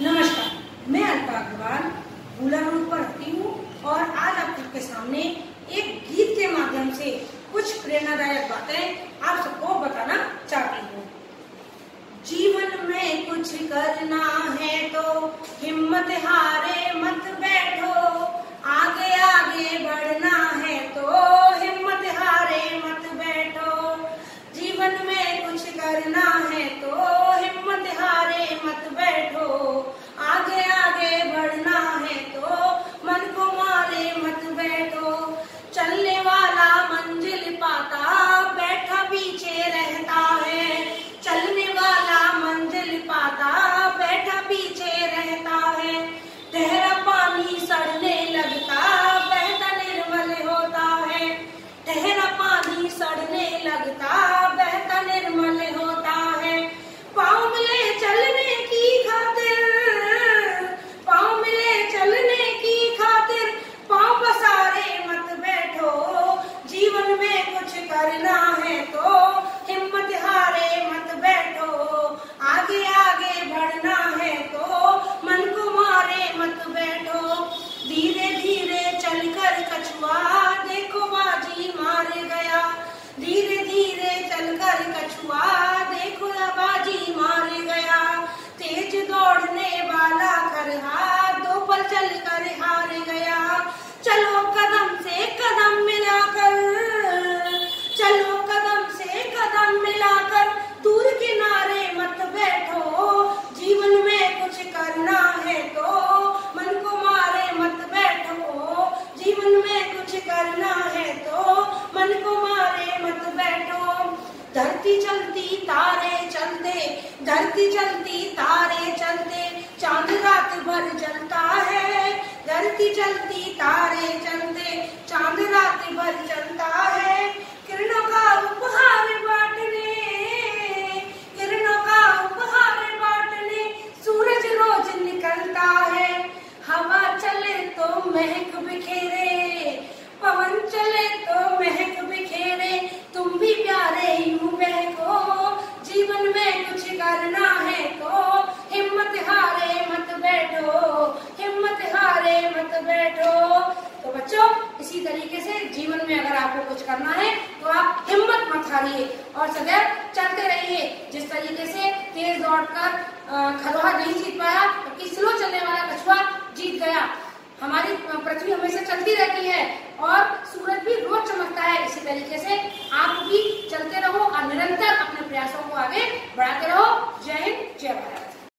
नमस्कार, मैं अल्पा अग्रवाल भूला रोड पर रहती हूँ और आज आप सबके सामने एक गीत के माध्यम से कुछ प्रेरणादायक बातें आप सबको बताना चाहती हूँ। जीवन में कुछ करना है तो हिम्मत हारे मत बैठो, आगे आगे बढ़ना है तो हिम्मत हारे मत बैठो। जीवन में कुछ करना है तो धरती चलती, तारे चलते, धरती चलती, तारे चलते, चाँद रात भर जलता है। धरती चलती, तारे चलते, चाँद रात भर चलता है। किरणों का उपहार बांटने, किरणों का उपहार बांटने, सूरज रोज निकलता है। हवा चले तो महक तरीके से जीवन में अगर आपको कुछ करना है तो आप हिम्मत मत हारिए और सदैव चलते रहिए। जिस तरीके से तेज दौड़ कर खरोहा नहीं जीत पाया जबकि स्लो चलने वाला कछुआ जीत गया। हमारी पृथ्वी हमेशा चलती रहती है और सूरज भी रोज चमकता है। इसी तरीके से